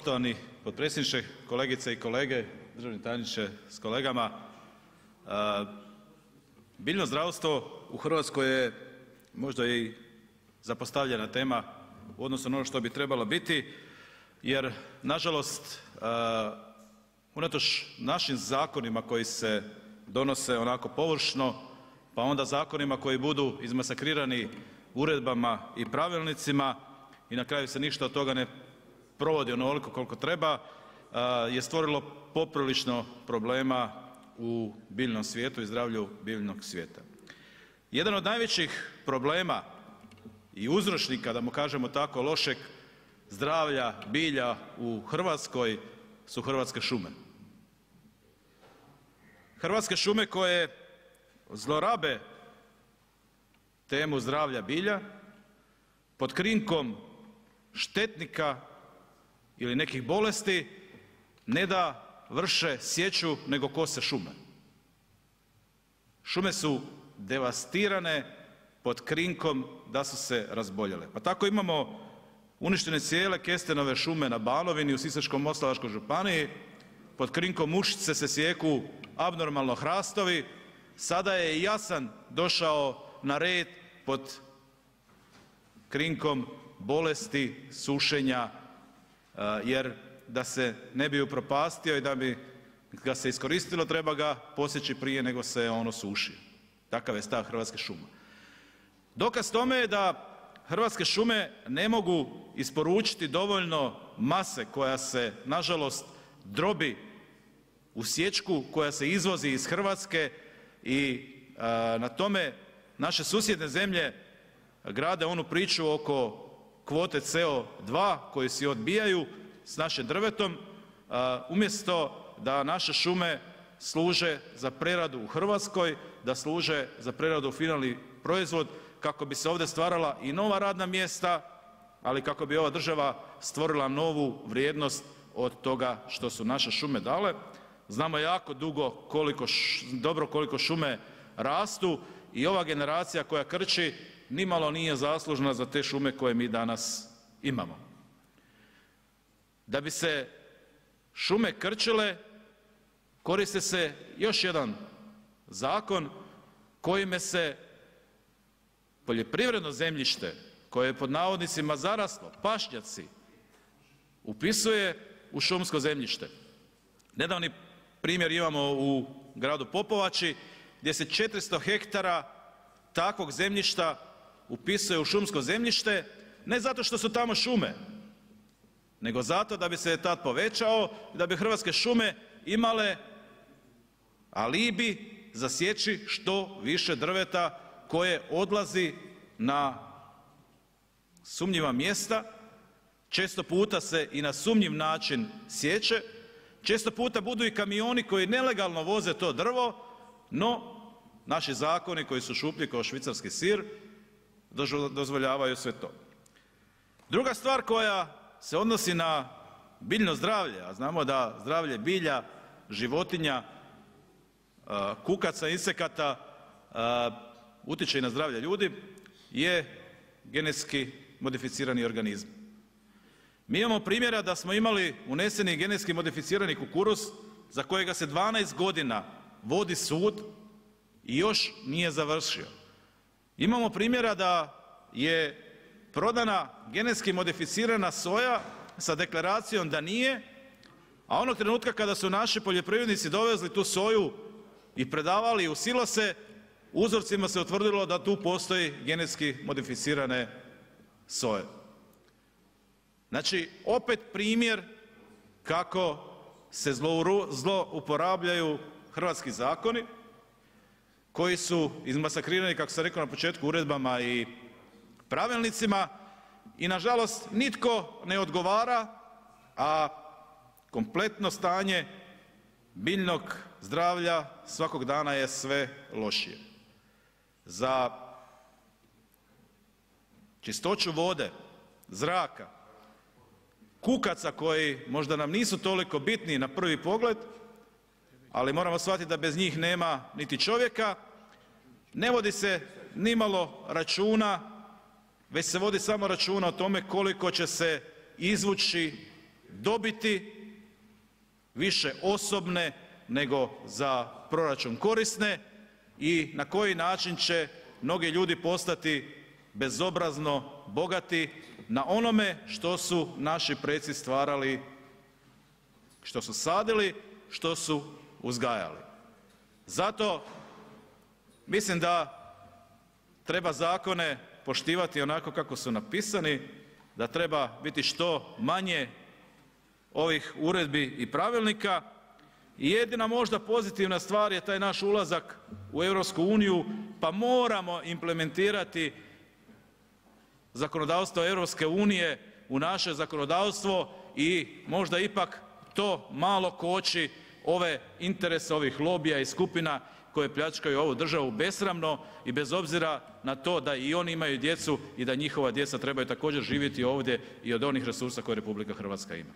Poštovani potpredsjedniče, kolegice i kolege, državni tajniče s kolegama, biljno zdravstvo u Hrvatskoj je možda i zapostavljena tema u odnosu na ono što bi trebalo biti jer nažalost unatoč našim zakonima koji se donose onako površno, pa onda zakonima koji budu izmasakrirani uredbama i pravilnicima i na kraju se ništa od toga ne provodi onoliko koliko treba je stvorilo poprilično problema u biljnom svijetu i zdravlju biljnog svijeta. Jedan od najvećih problema i uzročnika da mu kažemo tako lošeg zdravlja bilja u Hrvatskoj su Hrvatske šume. Hrvatske šume koje zlorabe temu zdravlja bilja pod krinkom štetnika ili nekih bolesti ne da vrše sječu nego kose šume. Šume su devastirane pod krinkom da su se razboljele. Pa tako imamo uništene cijele kestenove šume na Banovini u Sisačko-moslavačkoj županiji, pod krinkom mušice se sijeku abnormalno hrastovi, sada je jasen došao na red pod krinkom bolesti, sušenja jer da se ne bi upropastio i da bi ga se iskoristilo treba ga posjeći prije nego se on osuši, takav je stav Hrvatskih šuma. Dokaz tome je da Hrvatske šume ne mogu isporučiti dovoljno mase koja se nažalost drobi u sječku, koja se izvozi iz Hrvatske i na tome naše susjedne zemlje grade onu priču oko kvote CO2 koju si odbijaju s našim drvetom umjesto da naše šume služe za preradu u Hrvatskoj, da služe za preradu finalni proizvod kako bi se ovdje stvarala i nova radna mjesta, ali kako bi ova država stvorila novu vrijednost od toga što su naše šume dale. Znamo jako dugo koliko, dobro koliko šume rastu i ova generacija koja krči nimalo nije zaslužna za te šume koje mi danas imamo. Da bi se šume krčile koristi se još jedan zakon kojime se poljoprivredno zemljište koje je pod navodnicima zaraslo, pašnjaci, upisuje u šumsko zemljište. Nedavni primjer imamo u gradu Popovači gdje se 400 hektara takvog zemljišta upisuje u šumsko zemljište ne zato što su tamo šume, nego zato da bi se tad povećao i da bi Hrvatske šume imale alibi zasjeći što više drveta koje odlazi na sumnjiva mjesta, često puta se i na sumnjiv način siječe, često puta budu i kamioni koji nelegalno voze to drvo, no naši zakoni koji su šuplji kao švicarski sir dozvoljavaju sve to. Druga stvar koja se odnosi na biljno zdravlje, a znamo da zdravlje bilja, životinja, kukaca, insekata utječe i na zdravlje ljudi je genetski modificirani organizmi. Mi imamo primjera da smo imali uneseni genetski modificirani kukuruz za kojega se 12 godina vodi sud i još nije završio. Imamo primjera da je prodana genetski modificirana soja sa deklaracijom da nije, a onog trenutka kada su naši poljoprivrednici dovezli tu soju i predavali u silose, uzorcima se utvrdilo da tu postoji genetski modificirane soje. Znači, opet primjer kako se zlouporabljaju hrvatski zakoni koji su izmasakrirani, kako sam rekao na početku, uredbama i pravilnicima i nažalost nitko ne odgovara, a kompletno stanje biljnog zdravlja svakog dana je sve lošije. Za čistoću vode, zraka, kukaca koji možda nam nisu toliko bitni na prvi pogled, ali moramo shvatiti da bez njih nema niti čovjeka, ne vodi se nimalo računa, već se vodi samo računa o tome koliko će se izvući dobiti, više osobne nego za proračun korisne i na koji način će mnogi ljudi postati bezobrazno bogati na onome što su naši preci stvarali, što su sadili, što su uzgajali, zato mislim da treba zakone poštivati onako kako su napisani, da treba biti što manje ovih uredbi i pravilnika. I jedina možda pozitivna stvar je taj naš ulazak u EU, pa moramo implementirati zakonodavstvo EU u naše zakonodavstvo i možda ipak to malo koči ove interese ovih lobija i skupina koje pljačkaju ovu državu besramno i bez obzira na to da i oni imaju djecu i da njihova djeca trebaju također živjeti ovdje i od onih resursa koje RH ima.